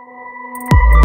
Música